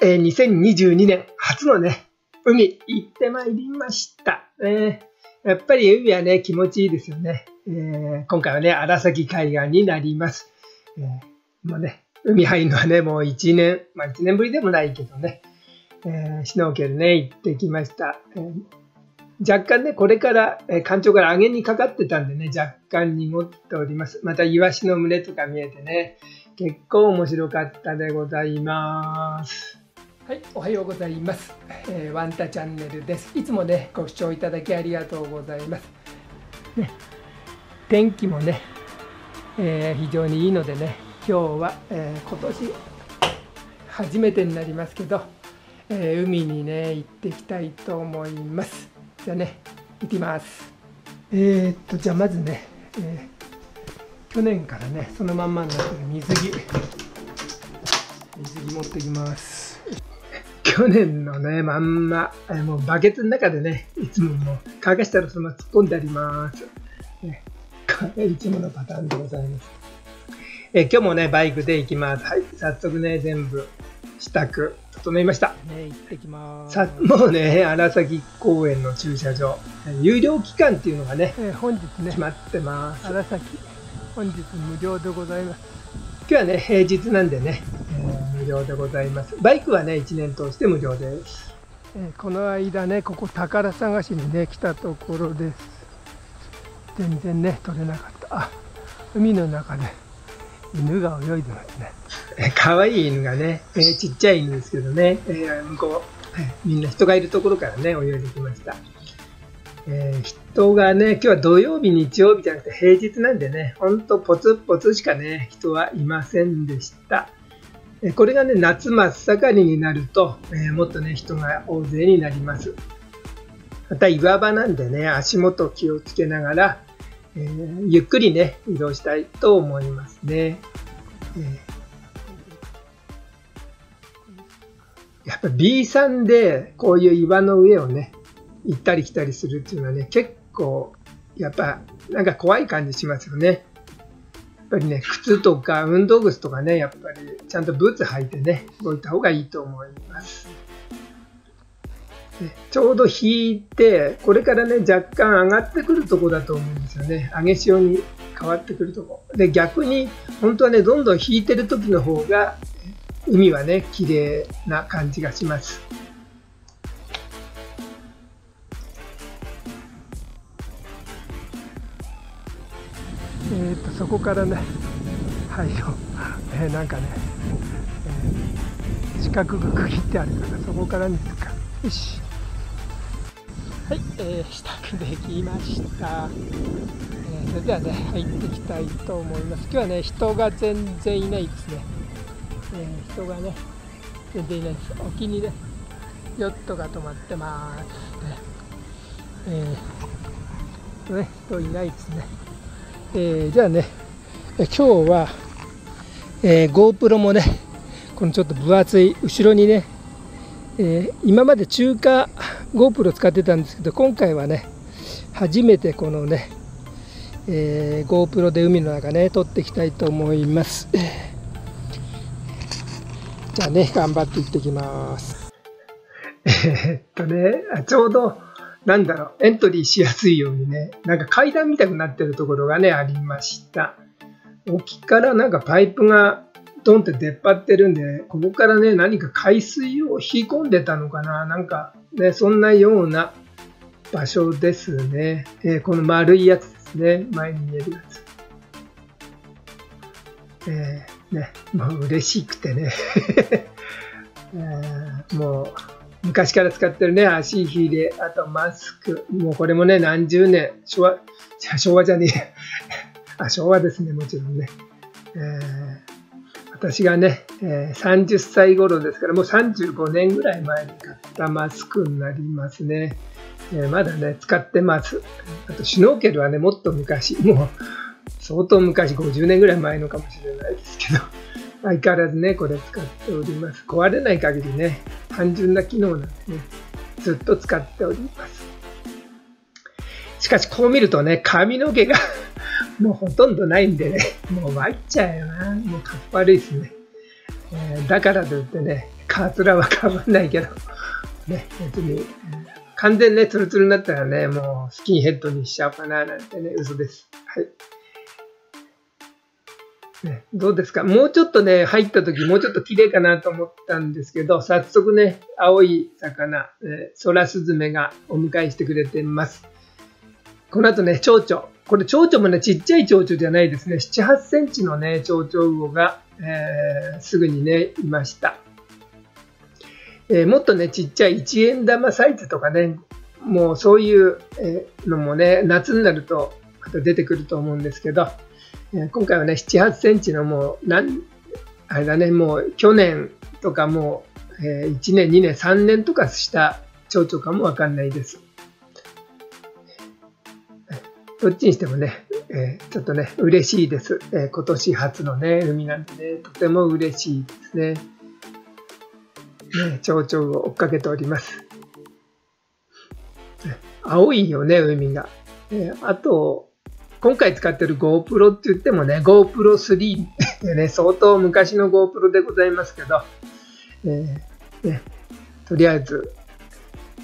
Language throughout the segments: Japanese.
えー、2022年初のね、海行ってまいりました。えー、やっぱり海はね、気持ちいいですよね。えー、今回はね、荒崎海岸になります。えー、もうね、海入るのはね、もう1年、まあ1年ぶりでもないけどね、えー、シュノーケルね、行ってきました。えー、若干ね、これから、えー、干潮から上げにかかってたんでね、若干濁っております。またイワシの群れとか見えてね、結構面白かったでございます。はい、おはようございます、えー、ワンタチャンネルです。いつもね、ご視聴いただきありがとうございます。ね、天気もね、えー、非常にいいのでね、今日は、えー、今年初めてになりますけど、えー、海にね、行ってきたいと思います。じゃあね、行きます。えー、っと、じゃあまずね、え去年からね、そのまんまになってる水着、水着持ってきます。去年のね、まんま、えもうバケツの中でね、いつももう乾かしたらそのまま突っ込んであります。ね、これいつものパターンでございます。え今日もね、バイクで行きます。はい、早速ね、全部支度整いました。ね、行ってきます。さもうね、荒崎公園の駐車場、有料期間っていうのがね、えー、本日ね、決まってます。荒崎、本日無料でございます。今日はね、平日なんでね、無料でございます。バイクはね、1年通して無料です。えこの間ね、ここ宝探しにね、来たところです。全然ね、取れなかった。あ、海の中で犬が泳いでますね。可愛い犬がね、えー、ちっちゃい犬ですけどね、えー、向こう、えみんな人がいるところからね、泳いできました。えー、人がね、今日は土曜日、日曜日じゃなくて平日なんでね、ほんとポツポツしかね、人はいませんでした。これがね、夏真っ盛りになると、えー、もっとね、人が大勢になります。また岩場なんでね、足元気をつけながら、えー、ゆっくりね、移動したいと思いますね。えー、やっぱ B さんでこういう岩の上をね、行ったり来たりするっていうのはね、結構、やっぱなんか怖い感じしますよね。ぱりね、靴とか運動靴とかね、やっぱりちゃんとブーツ履いてね、動いた方がいいと思います。ちょうど引いて、これからね、若干上がってくるとこだと思うんですよね。上げ潮に変わってくるとこ。で、逆に、本当はね、どんどん引いてる時の方が、海はね、綺麗な感じがします。えーと、そこからねはいえー、なんかね、えー、四角が区切ってあるからそこからですか。よし。はい、えー、支度できました、え、それではね入っていきたいと思います。今日はね人が全然いないですね、え、人がね全然いないです。沖にねヨットが止まってます。ね。えー、ね人いないですね。えー、じゃあね、今日は、えー、GoPro もね、このちょっと分厚い後ろにね、えー、今まで中華 GoPro 使ってたんですけど、今回はね、初めてこのね、えー、GoPro で海の中ね、撮っていきたいと思います。じゃあね、頑張っていってきます。え、っとね、ちょうどなんだろう、エントリーしやすいようにね、なんか階段みたくなってるところがね、ありました。沖からなんかパイプがドンって出っ張ってるんで、ここからね、何か海水を引き込んでたのかな、なんかね、そんなような場所ですね。えー、この丸いやつですね、前に見えるやつ。えー、ね、もう嬉しくてね、えー、もう、昔から使ってるね、足ひれ、あとマスク。もうこれもね、何十年、昭和、昭和じゃねえ。あ、昭和ですね、もちろんね。えー、私がね、えー、30歳頃ですから、もう35年ぐらい前に買ったマスクになりますね。えー、まだね、使ってます。あと、シュノーケルはね、もっと昔、もう相当昔、50年ぐらい前のかもしれないですけど、相変わらずね、これ使っております。壊れない限りね、単純な機能なんでね、ずっと使っております。しかしこう見るとね、髪の毛が もうほとんどないんでね、もう参っちゃうよな。もうかっこ悪いですね。えー、だからといってね、カツラはかぶんないけど、ね、別に、完全ね、ツルツルになったらね、もうスキンヘッドにしちゃおうかななんてね、嘘です。はい。ね、どうですか？もうちょっとね、入った時もうちょっと綺麗かなと思ったんですけど、早速ね、青い魚、えー、ソラスズメがお迎えしてくれてます。この後ね、蝶々。これ蝶々もね、ちっちゃい蝶々じゃないですね。7、8センチのね、蝶々魚が、えー、すぐにね、いました。えー、もっとね、ちっちゃい1円玉サイズとかね、もうそういうのもね、夏になるとまた出てくると思うんですけど、今回はね、7、8センチのもう、なん、あれだね、もう去年とかもう、えー、1年、2年、3年とかした蝶々かもわかんないです。どっちにしてもね、え、ちょっとね、嬉しいです。え、今年初のね、海なんでね、とても嬉しいですね。ね、蝶々を追っかけております。青いよね、海が。え、あと、今回使ってる GoPro って言ってもね、GoPro3 でね、相当昔の GoPro でございますけど、えー、ね、とりあえず、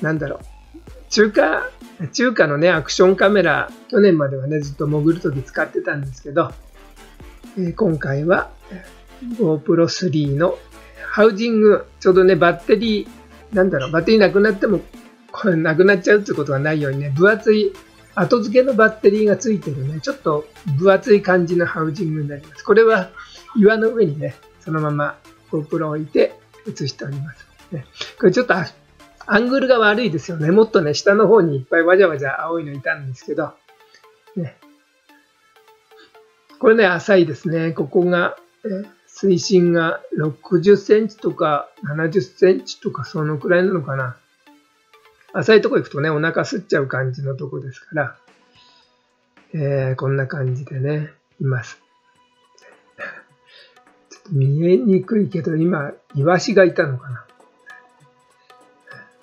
なんだろう、中華、中華のね、アクションカメラ、去年まではね、ずっと潜るとき使ってたんですけど、えー、今回は GoPro3 のハウジング、ちょうどね、バッテリー、なんだろう、バッテリーなくなっても、これなくなっちゃうってことがないようにね、分厚い後付けのバッテリーがついてるね、ちょっと分厚い感じのハウジングになります。これは岩の上にね、そのまま GoPro を置いて映しております。ね、これちょっとアングルが悪いですよね。もっとね、下の方にいっぱいわじゃわじゃ青いのいたんですけど、ね、これね、浅いですね。ここが、え水深が60センチとか70センチとかそのくらいなのかな。浅いとこ行くとね、お腹すっちゃう感じのとこですから、えー、こんな感じでね、います。ちょっと見えにくいけど、今、イワシがいたのかな。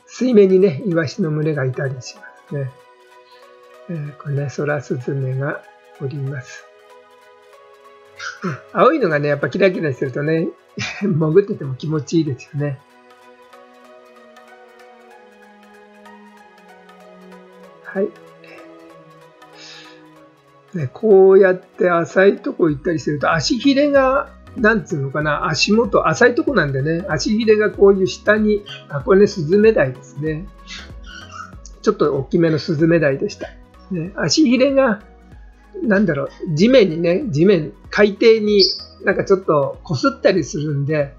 水面にね、イワシの群れがいたりしますね。えー、これね、ソラスズメがおります。青いのがね、やっぱキラキラしてるとね、潜ってても気持ちいいですよね。はい。ね、こうやって浅いとこ行ったりすると、足ひれが、なんつうのかな、足元、浅いとこなんでね、足ひれがこういう下に、あ、これね、スズメダイですね。ちょっと大きめのスズメダイでした。ね、足ひれが、なんだろう、地面にね、地面、海底になんかちょっと擦ったりするんで、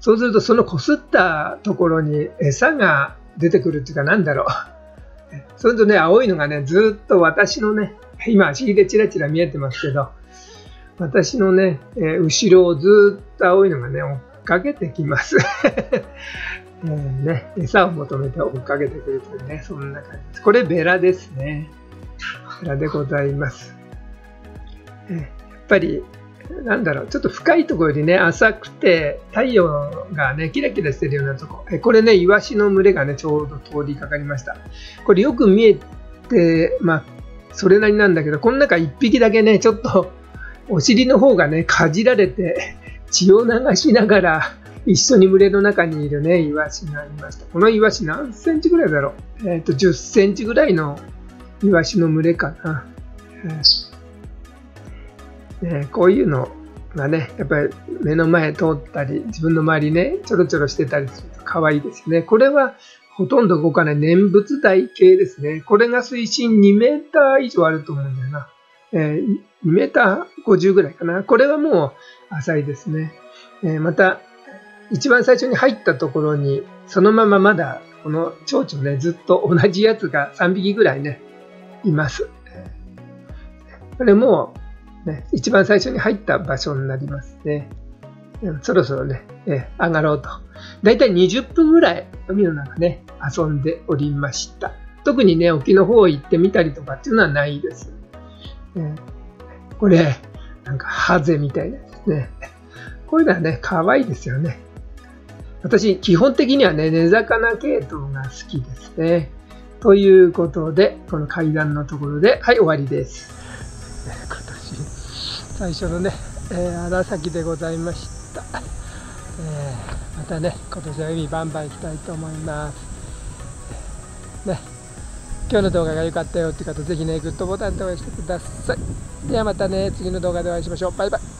そうするとその擦ったところに餌が出てくるっていうか、なんだろう。それとね、青いのがね、ずっと私のね、今、足でチラチラ見えてますけど、私のね、えー、後ろをずっと青いのがね、追っかけてきます。え、ね、餌を求めて追っかけてくるというね、そんな感じです。これベラですね。ベラでございます。えー、やっぱりなんだろう、ちょっと深いところよりね、浅くて、太陽がね、キラキラしてるようなとこ。えこれね、イワシの群れがね、ちょうど通りかかりました。これよく見えて、まあ、それなりなんだけど、この中1匹だけね、ちょっと、お尻の方がね、かじられて、血を流しながら、一緒に群れの中にいるね、イワシがいました。このイワシ何センチぐらいだろう？えっ、ー、と、10センチぐらいのイワシの群れかな。えーね、こういうのがね、やっぱり目の前通ったり、自分の周りね、ちょろちょろしてたりすると可愛いですよね。これはほとんど動かない念仏台系ですね。これが水深2メーター以上あると思うんだよな。えー、2メーター50ぐらいかな。これはもう浅いですね。えー、また、一番最初に入ったところに、そのまままだこの蝶々ね、ずっと同じやつが3匹ぐらいね、います。これもうね、一番最初に入った場所になりますね。そろそろね、え上がろうと。だいたい20分ぐらい海の中ね、遊んでおりました。特にね、沖の方行ってみたりとかっていうのはないです。えこれ、なんかハゼみたいなですね。こういうのはね、可愛いですよね。私、基本的にはね、根魚系統が好きですね。ということで、この階段のところで、はい、終わりです。最初のね、えー、荒崎でございました。えー、またね今年は海バンバン行きたいと思います。ね今日の動画が良かったよって方ぜひねグッドボタンで応援してください。ではまたね次の動画でお会いしましょう。バイバイ。